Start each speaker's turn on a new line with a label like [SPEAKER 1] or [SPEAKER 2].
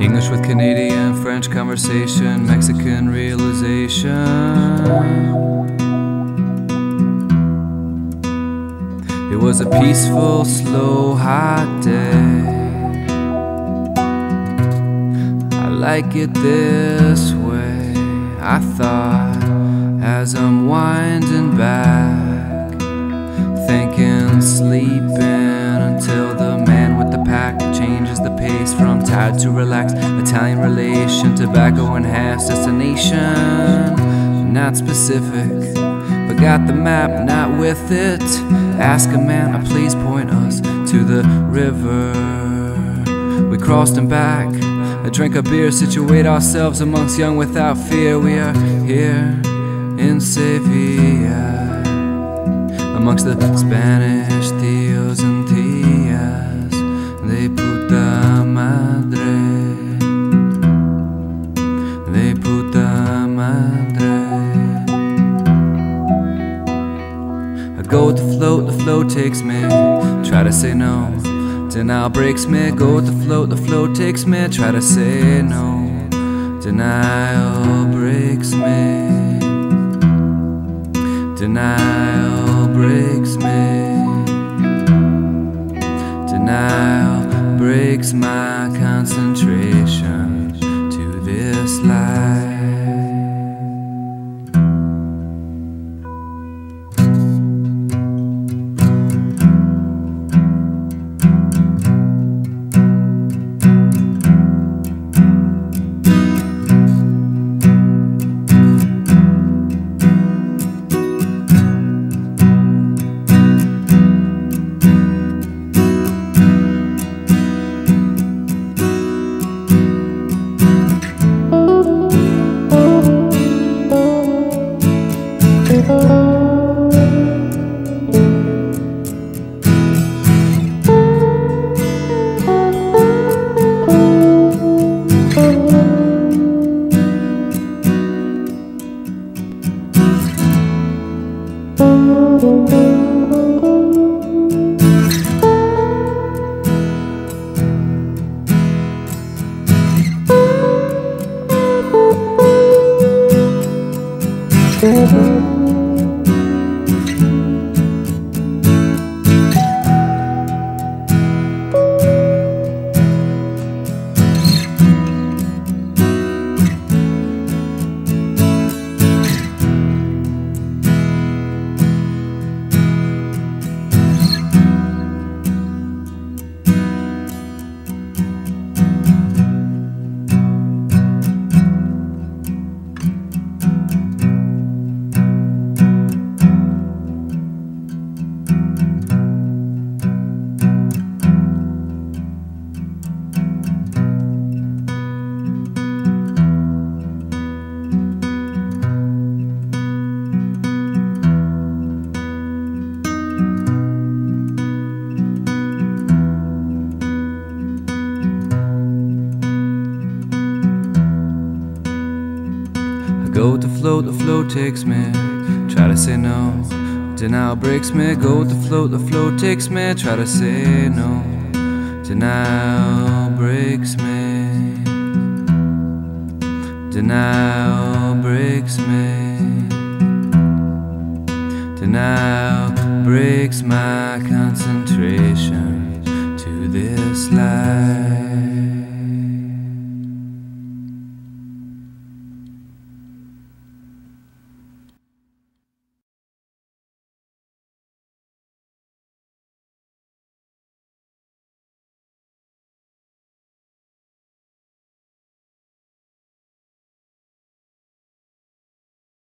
[SPEAKER 1] English with Canadian, French conversation, Mexican realization. It was a peaceful, slow, hot day. I like it this way, I thought, as I'm winding back, thinking, sleeping to relax. Italian relation, tobacco enhanced destination, not specific but got the map not with it. Ask a man, uh, please point us to the river. We crossed and back, a drink of beer, situate ourselves amongst young without fear. We are here in Sevilla, amongst the Spanish I go with the float, the flow takes me. Try to say no, denial breaks me. Go with the float, the flow takes me. Try to say no, denial breaks me. Denial breaks I go with the float, the flow takes me. Try to say no, denial breaks me. Go with the float, the flow takes me. Try to say no, denial breaks me. Denial breaks me. Denial breaks my concentration to this life.